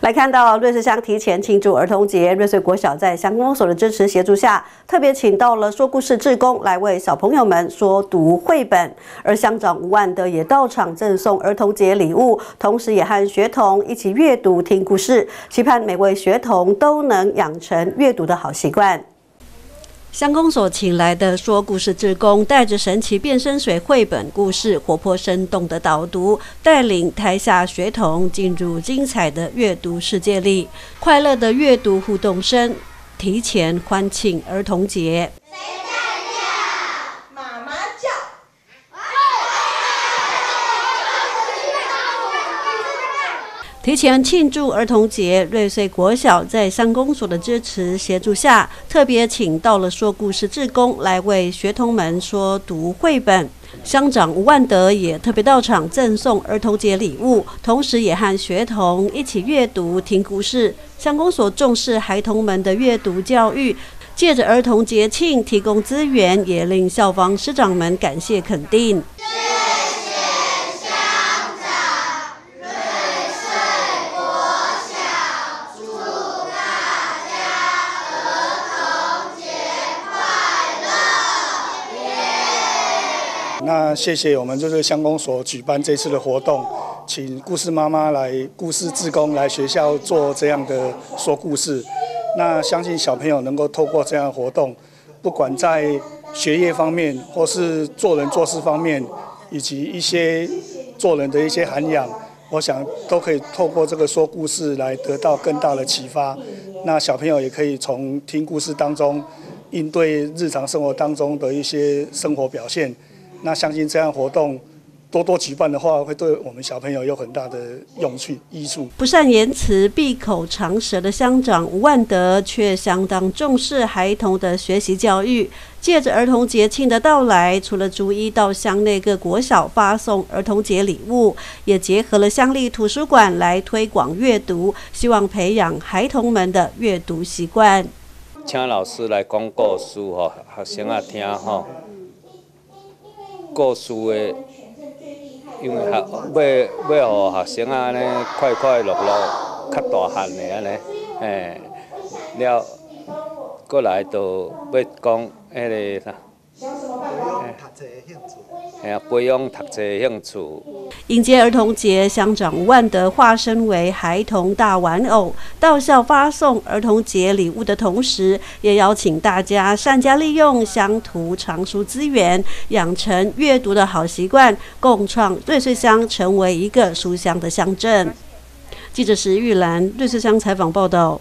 来看到瑞士乡提前庆祝儿童节，瑞穗国小在乡公所的支持协助下，特别请到了说故事志工来为小朋友们说读绘本，而乡长吴万德也到场赠送儿童节礼物，同时也和学童一起阅读听故事，期盼每位学童都能养成阅读的好习惯。乡公所请来的说故事志工，带着神奇变身水绘本故事，活泼生动的导读，带领台下学童进入精彩的阅读世界里，快乐的阅读互动声，提前欢庆儿童节。提前庆祝儿童节，瑞穗国小在乡公所的支持协助下，特别请到了说故事志工来为学童们说读绘本。乡长吴万德也特别到场赠送儿童节礼物，同时也和学童一起阅读听故事。乡公所重视孩童们的阅读教育，借着儿童节庆提供资源，也令校方师长们感谢肯定。那谢谢我们就是乡公所举办这次的活动，请故事妈妈来故事志工来学校做这样的说故事。那相信小朋友能够透过这样的活动，不管在学业方面，或是做人做事方面，以及一些做人的一些涵养，我想都可以透过这个说故事来得到更大的启发。那小朋友也可以从听故事当中应对日常生活当中的一些生活表现。那相信这样活动多多举办的话，会对我们小朋友有很大的用处、益处。不善言辞、闭口长舌的乡长吴万德，却相当重视孩童的学习教育。借着儿童节庆的到来，除了逐一到乡内各国小发送儿童节礼物，也结合了乡立图书馆来推广阅读，希望培养孩童们的阅读习惯。请老师来讲故事吼，学生啊听吼。故事的，因为学要要互学生啊，安尼快快乐乐，较大汉的安尼，嘿，了，过来就要讲迄个啥。培养读册兴趣。迎接儿童节，乡长万德化身为孩童大玩偶，到校发送儿童节礼物的同时，也邀请大家善加利用乡土藏书资源，养成阅读的好习惯，共创瑞穗乡成为一个书香的乡镇。记者石玉兰，瑞穗乡采访报道。